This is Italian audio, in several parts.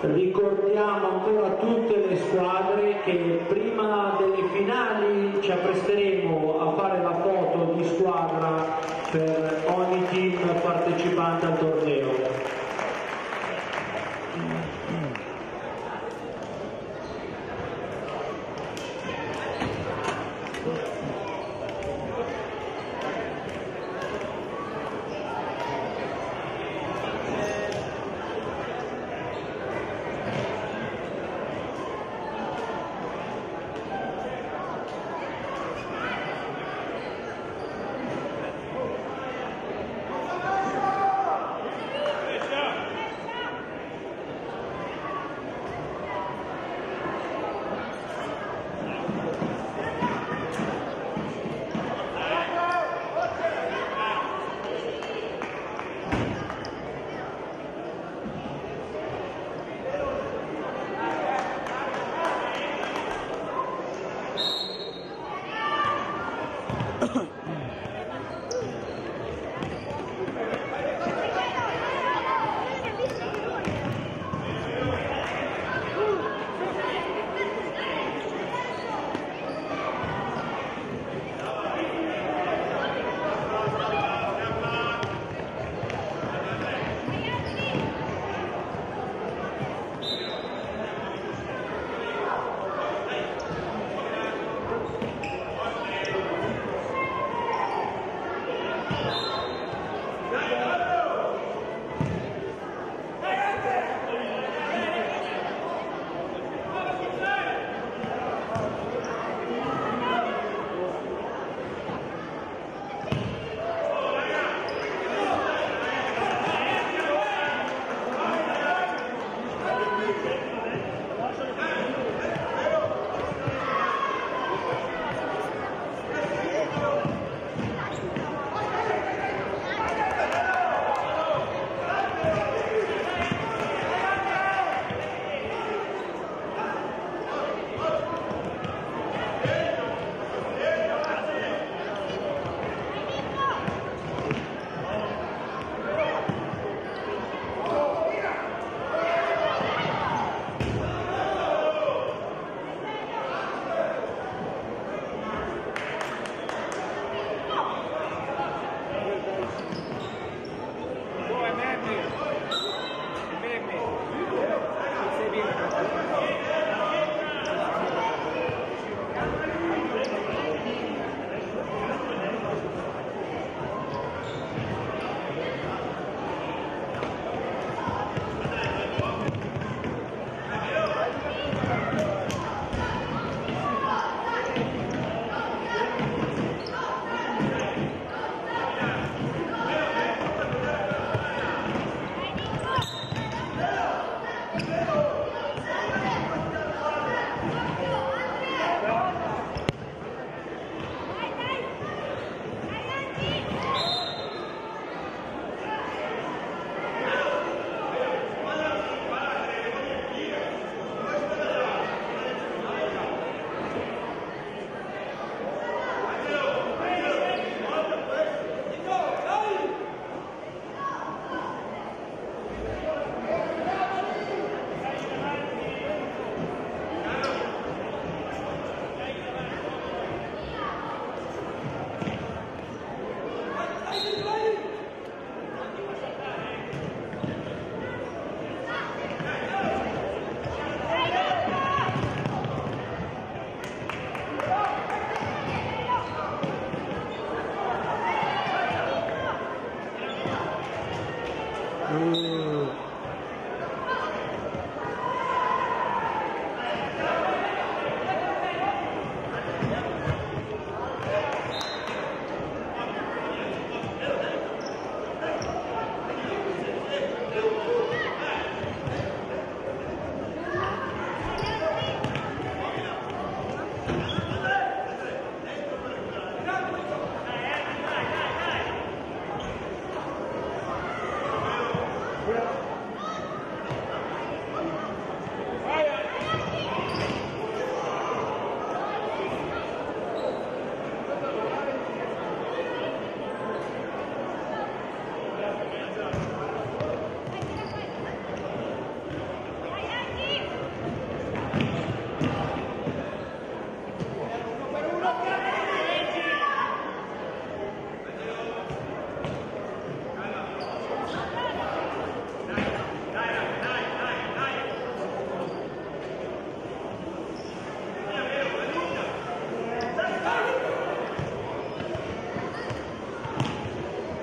Ricordiamo ancora tutte le squadre che prima delle finali ci appresteremo a fare la foto di squadra per ogni team partecipante al torneo.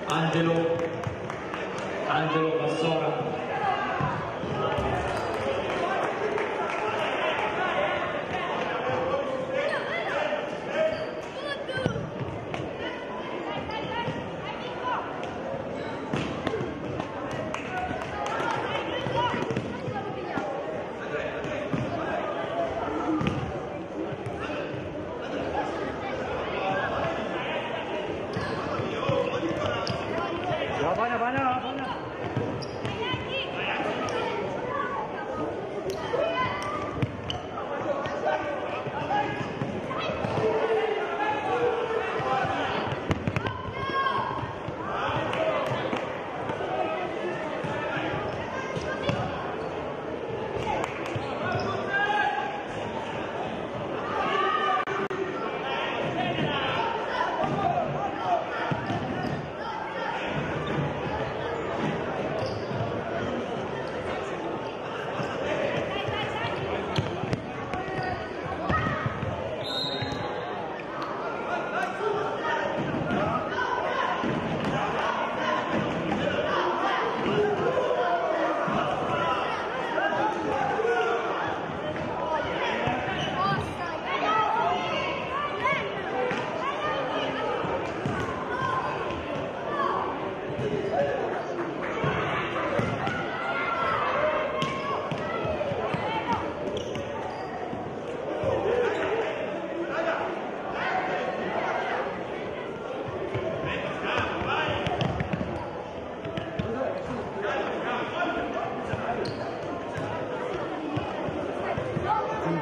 Angelo, Angelo Bassora.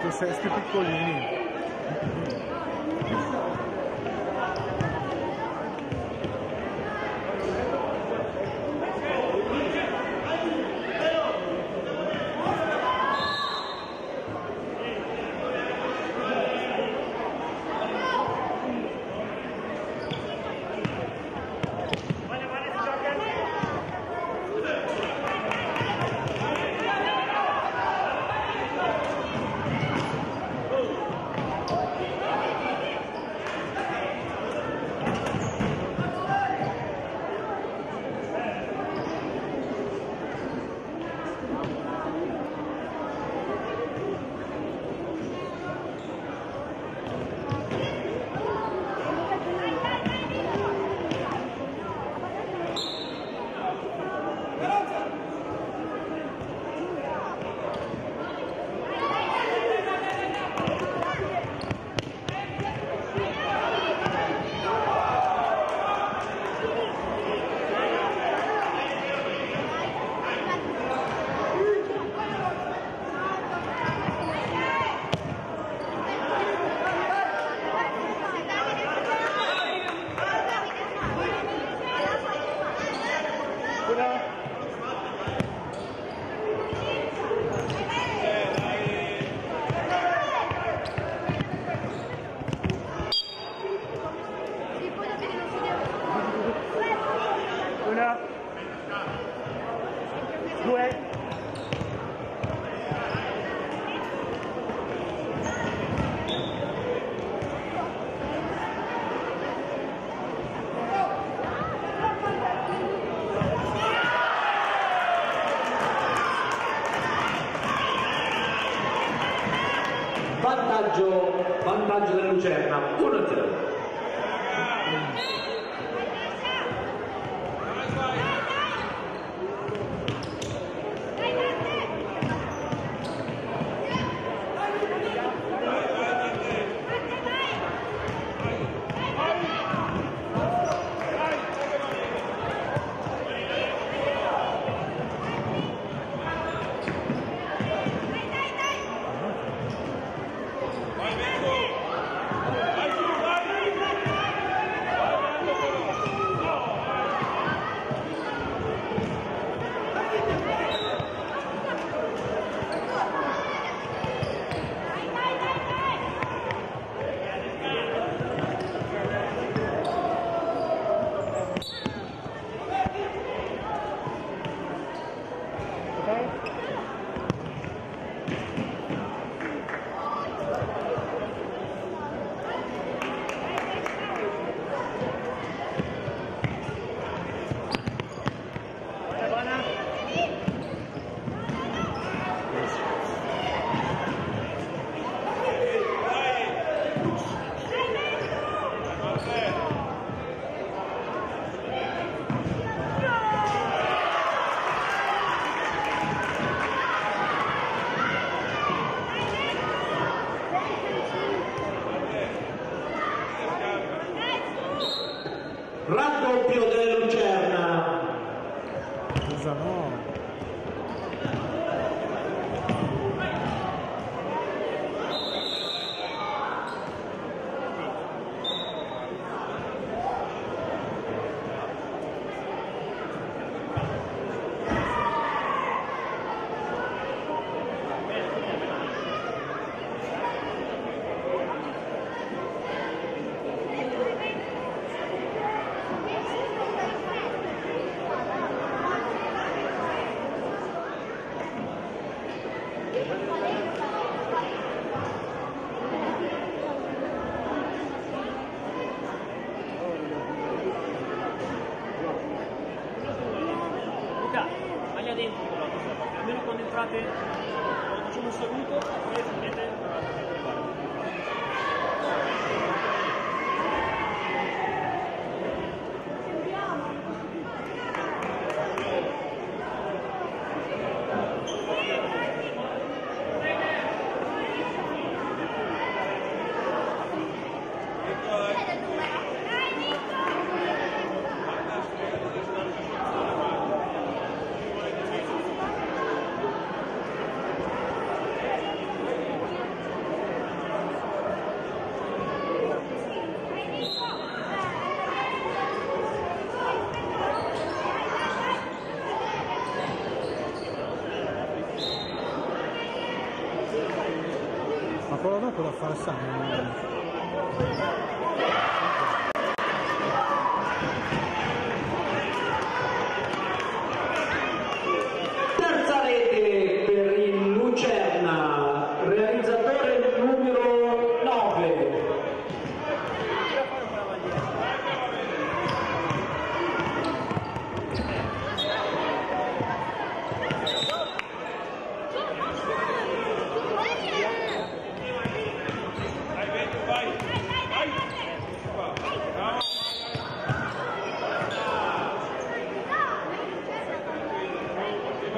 do Sesc Piccolini. Germa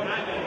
Nein, nein.